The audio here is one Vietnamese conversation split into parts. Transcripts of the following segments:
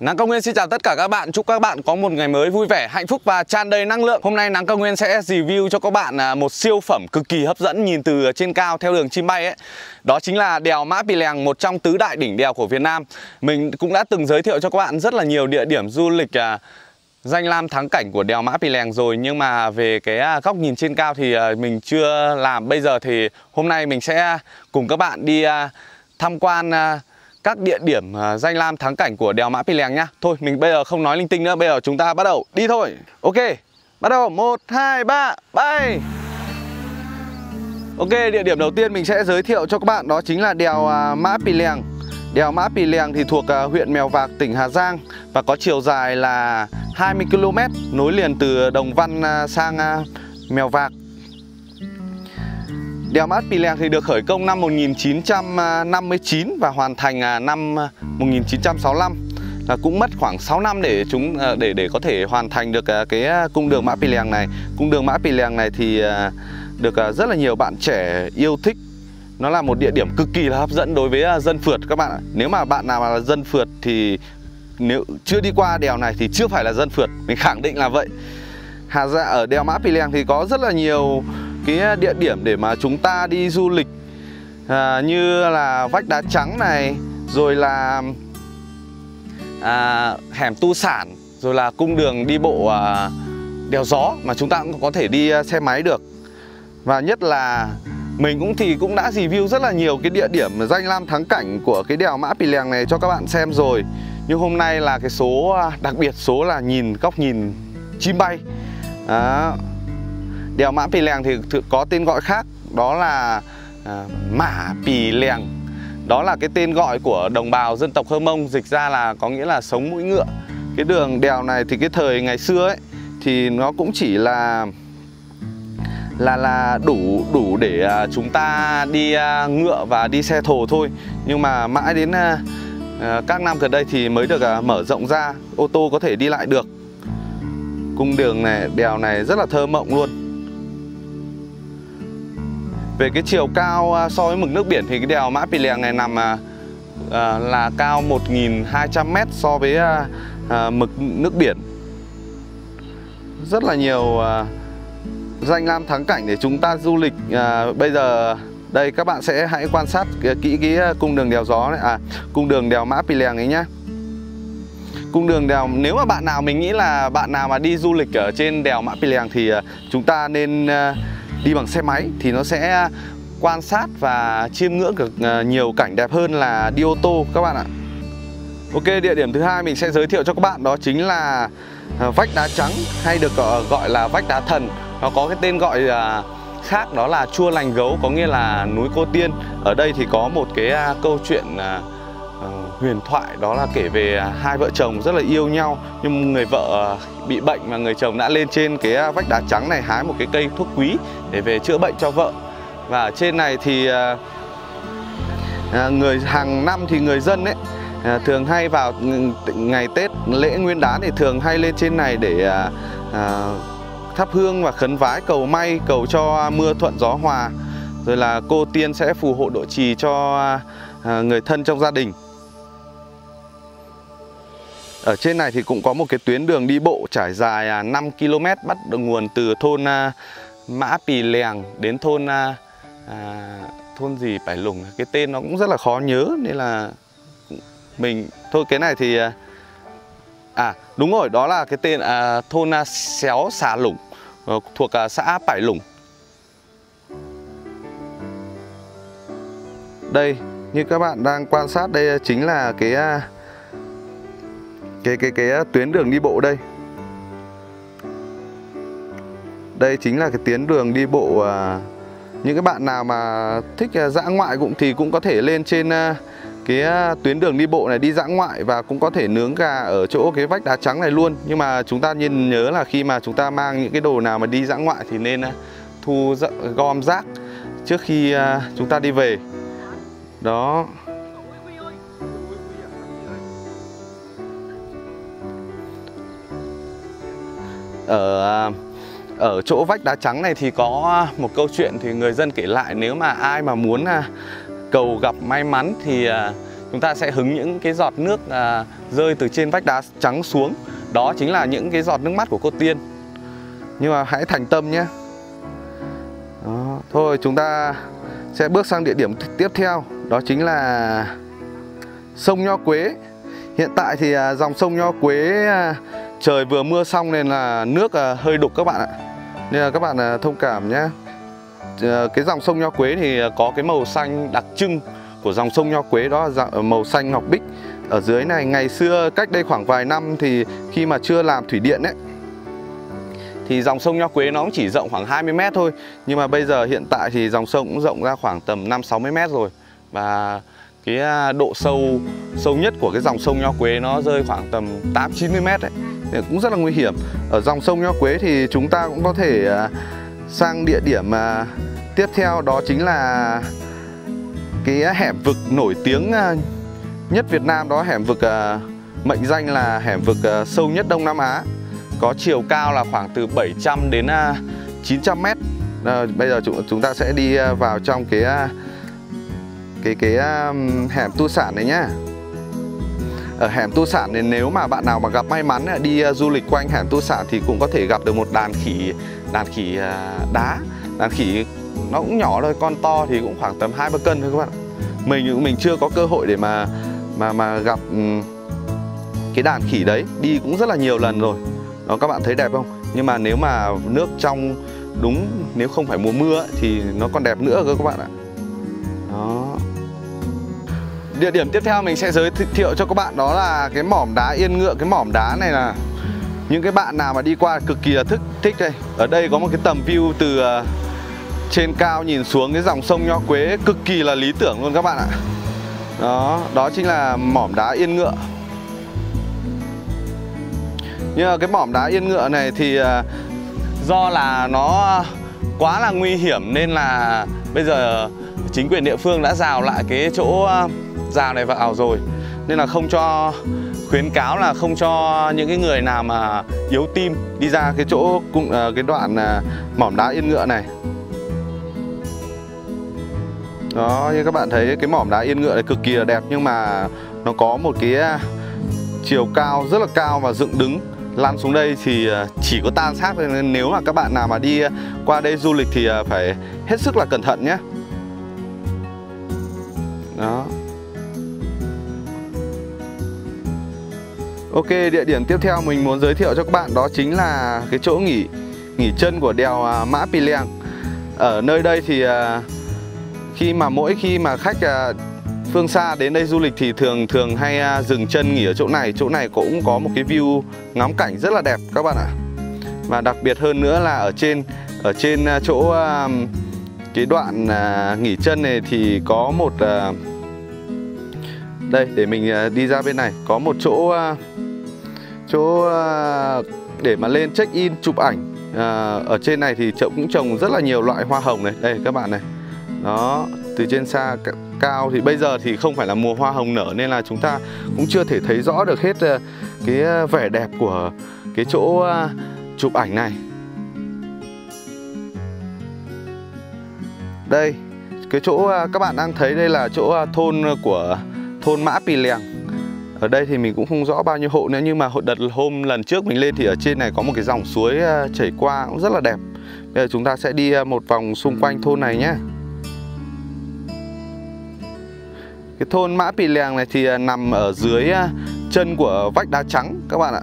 Nắng Cao Nguyên xin chào tất cả các bạn. Chúc các bạn có một ngày mới vui vẻ, hạnh phúc và tràn đầy năng lượng. Hôm nay Nắng Cao Nguyên sẽ review cho các bạn à, một siêu phẩm cực kỳ hấp dẫn nhìn từ trên cao theo đường chim bay ấy. Đó chính là đèo Mã Pì Lèng, một trong tứ đại đỉnh đèo của Việt Nam. Mình cũng đã từng giới thiệu cho các bạn rất là nhiều địa điểm du lịch à, danh lam thắng cảnh của đèo Mã Pì Lèng rồi. Nhưng mà về cái à, góc nhìn trên cao thì mình chưa làm. Bây giờ thì hôm nay mình sẽ cùng các bạn đi tham quan các địa điểm à, danh lam thắng cảnh của đèo Mã Pì Lèng nhá. Thôi mình bây giờ không nói linh tinh nữa, bây giờ chúng ta bắt đầu đi thôi. Ok, bắt đầu 1 2 3 bay. Ok, địa điểm đầu tiên mình sẽ giới thiệu cho các bạn đó chính là đèo à, Mã Pì Lèng. Đèo Mã Pì Lèng thì thuộc à, huyện Mèo Vạc, tỉnh Hà Giang và có chiều dài là 20 km nối liền từ Đồng Văn sang Mèo Vạc Đèo Mát Pì Lèng thì được khởi công năm 1959 và hoàn thành à, năm 1965 là cũng mất khoảng 6 năm để chúng à, để để có thể hoàn thành được à, cái cung đường Mã Pì Lèng này. Cung đường Mã Pì Lèng này thì được rất là nhiều bạn trẻ yêu thích. Nó là một địa điểm cực kỳ là hấp dẫn đối với dân phượt các bạn ạ. Nếu mà bạn nào là dân phượt thì nếu chưa đi qua đèo này thì chưa phải là dân phượt, mình khẳng định là vậy. Hà ra ở đèo Mã Pì Lèng thì có rất là nhiều cái địa điểm để mà chúng ta đi du lịch à, như là vách đá trắng này rồi là à, hẻm tu sản rồi là cung đường đi bộ à, đèo gió mà chúng ta cũng có thể đi à, xe máy được. Và nhất là mình cũng thì cũng đã review rất là nhiều cái địa điểm danh lam thắng cảnh của cái đèo Mã Pì Lèng này cho các bạn xem rồi. Nhưng hôm nay là cái số à, đặc biệt số là nhìn góc nhìn chim bay. Đó. Đèo Mã Pì Lèng thì có tên gọi khác, đó là à, Mã Pì Lèng. Đó là cái tên gọi của đồng bào dân tộc Hơ Mông, dịch ra là có nghĩa là sống mũi ngựa. Cái đường đèo này thì cái thời ngày xưa ấy, thì nó cũng chỉ là là là đủ đủ để à, chúng ta đi à, ngựa và đi xe thồ thôi. Nhưng mà mãi đến các năm gần đây thì mới được mở rộng ra, ô tô có thể đi lại được. Cung đường này, đèo này rất là thơ mộng luôn về cái chiều cao à, so với mực nước biển thì cái đèo Mã Pì Lèng này nằm à, à, là cao 1.200m so với mực nước biển. Rất là nhiều danh lam thắng cảnh để chúng ta du lịch Bây giờ. Đây, các bạn sẽ hãy quan sát kỹ cái cung đường đèo gió này À cung đường đèo Mã Pì Lèng ấy nhá. Cung đường đèo, nếu mà bạn nào mình nghĩ là bạn nào mà đi du lịch ở trên đèo Mã Pì Lèng thì chúng ta nên đi bằng xe máy thì nó sẽ quan sát và chiêm ngưỡng được ờ, nhiều cảnh đẹp hơn là đi ô tô, các bạn ạ. Ok, địa điểm thứ hai mình sẽ giới thiệu cho các bạn đó chính là ờ, vách đá trắng hay được ờ, gọi là vách đá thần. Nó có cái tên gọi khác đó là chua lành gấu, có nghĩa là núi cô tiên. Ở đây thì có một cái câu chuyện à, Ờ, huyền thoại đó là kể về à, hai vợ chồng rất là yêu nhau, nhưng người vợ à, bị bệnh và người chồng đã lên trên cái à, vách đá trắng này hái một cái cây thuốc quý để về chữa bệnh cho vợ. Và ở trên này thì người, hàng năm thì người dân ấy thường hay vào ừ, ngày Tết, lễ Nguyên đán thì thường hay lên trên này để thắp hương và khấn vái, cầu may, cầu cho mưa thuận gió hòa. Rồi là cô tiên sẽ phù hộ độ trì cho người thân trong gia đình ở trên này thì cũng có một cái tuyến đường đi bộ trải dài à, 5 km bắt đầu nguồn từ thôn à, Mã Pì Lèng đến thôn à, à thôn gì Bảy Lùng cái tên nó cũng rất là khó nhớ nên là mình thôi cái này thì à, đúng rồi đó là cái tên à, thôn à, Xéo Xà Lủng ờ, thuộc à, xã Bảy Lùng. Đây như các bạn đang quan sát đây chính là cái à, cái cái cái tuyến đường đi bộ đây. Đây chính là cái tuyến đường đi bộ à, những cái bạn nào mà thích à, dã ngoại cũng thì cũng có thể lên trên à, cái à, tuyến đường đi bộ này đi dã ngoại và cũng có thể nướng gà ở chỗ cái vách đá trắng này luôn. Nhưng mà chúng ta nhìn nhớ là khi mà chúng ta mang những cái đồ nào mà đi dã ngoại thì nên à, thu gom rác trước khi à, chúng ta đi về. Đó. Ở à, ở chỗ vách đá trắng này thì có một câu chuyện thì người dân kể lại. Nếu mà ai mà muốn à, cầu gặp may mắn thì à, chúng ta sẽ hứng những cái giọt nước rơi từ trên vách đá trắng xuống. Đó chính là những cái giọt nước mắt của cô tiên. Nhưng mà hãy thành tâm nhé. Đó. thôi chúng ta sẽ bước sang địa điểm tiếp theo. Đó chính là sông Nho Quế. Hiện tại thì dòng sông Nho Quế trời vừa mưa xong nên là nước à, hơi đục các bạn ạ. Nên là các bạn à, thông cảm nhé. Ờ, cái dòng sông Nho Quế thì à, có cái màu xanh đặc trưng của dòng sông Nho Quế đó là màu xanh ngọc bích. Ở dưới này, ngày xưa, cách đây khoảng vài năm thì khi mà chưa làm thủy điện ấy, thì dòng sông Nho Quế nó cũng chỉ rộng khoảng 20 mét thôi. Nhưng mà bây giờ hiện tại thì dòng sông cũng rộng ra khoảng tầm 5 60 mét rồi. Và cái độ sâu sâu nhất của cái dòng sông Nho Quế nó rơi khoảng tầm 8 90 mét đấy cũng rất là nguy hiểm. Ở dòng sông Nho Quế thì chúng ta cũng có thể à, sang địa điểm à, tiếp theo đó chính là cái hẻm vực nổi tiếng à, nhất Việt Nam đó hẻm vực mệnh danh là hẻm vực sâu nhất Đông Nam Á. Có chiều cao là khoảng từ 700 đến 900 mét. À, bây giờ chúng chúng ta sẽ đi vào trong cái cái cái hẻm tu sản này nhá ở hẻm tu sản thì nếu mà bạn nào mà gặp may mắn ờ, đi ờ, du lịch quanh hẻm tu sản thì cũng có thể gặp được một đàn khỉ đàn khỉ đá. Đàn khỉ nó cũng nhỏ thôi con to thì cũng khoảng tầm hai ba cân thôi các bạn mình mình chưa có cơ hội để mà mà mà gặp ừ, cái đàn khỉ đấy. Đi cũng rất là nhiều lần rồi. Đó các bạn thấy đẹp không? Nhưng mà nếu mà nước trong đúng nếu không phải mùa mưa ấy, thì nó còn đẹp nữa cơ các bạn ạ địa điểm tiếp theo mình sẽ giới thiệu cho các bạn đó là cái mỏm đá yên ngựa, cái mỏm đá này là những cái bạn nào mà đi qua cực kỳ là thích thích đây. Ở đây có một cái tầm view từ ờ, trên cao nhìn xuống cái dòng sông nho quế, cực kỳ là lý tưởng luôn các bạn ạ. Đó đó chính là mỏm đá yên ngựa. Nhưng mà cái mỏm đá yên ngựa này thì ờ, do là nó quá là nguy hiểm nên là bây giờ chính quyền địa phương đã rào lại cái chỗ ờ, uh, này vào rồi. Nên là không cho khuyến cáo là không cho những cái người nào mà yếu tim đi ra cái chỗ cũng ờ, cái đoạn ờ, mỏm đá yên ngựa này. Đó như các bạn thấy cái mỏm đá yên ngựa này cực kỳ là đẹp nhưng mà nó có một cái ờ, chiều cao rất là cao và dựng đứng lăn xuống đây thì chỉ có tan xác nên nếu mà các bạn nào mà đi qua đây du lịch thì phải hết sức là cẩn thận nhé. Ok, địa điểm tiếp theo mình muốn giới thiệu cho các bạn đó chính là cái chỗ nghỉ nghỉ chân của đèo à, Mã Pì Lèng. Ở nơi đây thì à, khi mà mỗi khi mà khách à, phương xa đến đây du lịch thì thường thường hay dừng chân nghỉ ở chỗ này. Chỗ này cũng có một cái view ngắm cảnh rất là đẹp các bạn ạ. Và đặc biệt hơn nữa là ở trên ở trên chỗ cái đoạn nghỉ chân này thì có một đây để mình đi ra bên này có một chỗ chỗ à, để mà lên check in chụp ảnh à, ở trên này thì chậu cũng trồng rất là nhiều loại hoa hồng này. Đây các bạn này. Đó từ trên xa cao thì bây giờ thì không phải là mùa hoa hồng nở nên là chúng ta cũng chưa thể thấy rõ được hết à, cái à, vẻ đẹp của cái chỗ chụp ảnh này. Đây cái chỗ các bạn đang thấy đây là chỗ thôn của thôn Mã Pì Lèng ở đây thì mình cũng không rõ bao nhiêu hộ nữa, nhưng mà đợt hôm lần trước mình lên thì ở trên này có một cái dòng suối ờ, chảy qua cũng rất là đẹp. Bây giờ chúng ta sẽ đi ờ, một vòng xung quanh thôn này nhé. Cái thôn mã pì lèng này thì ờ, nằm ở dưới chân của vách đá trắng, các bạn ạ.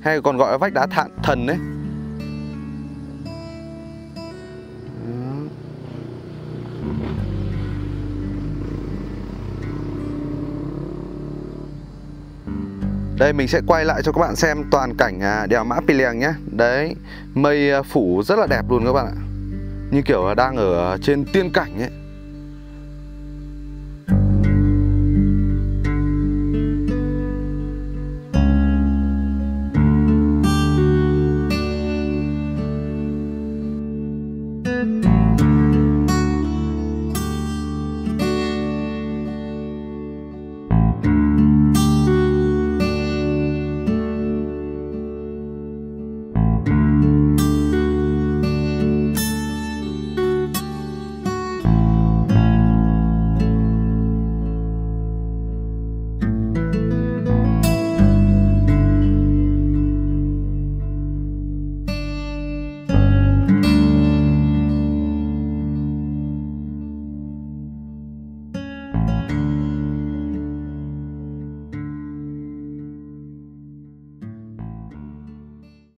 Hay còn gọi là vách đá thạn thần đấy Đây mình sẽ quay lại cho các bạn xem toàn cảnh à, đèo Mã Pì Lèng nhé. Đấy, mây à, phủ rất là đẹp luôn các bạn ạ. Như kiểu đang ở trên tiên cảnh ấy.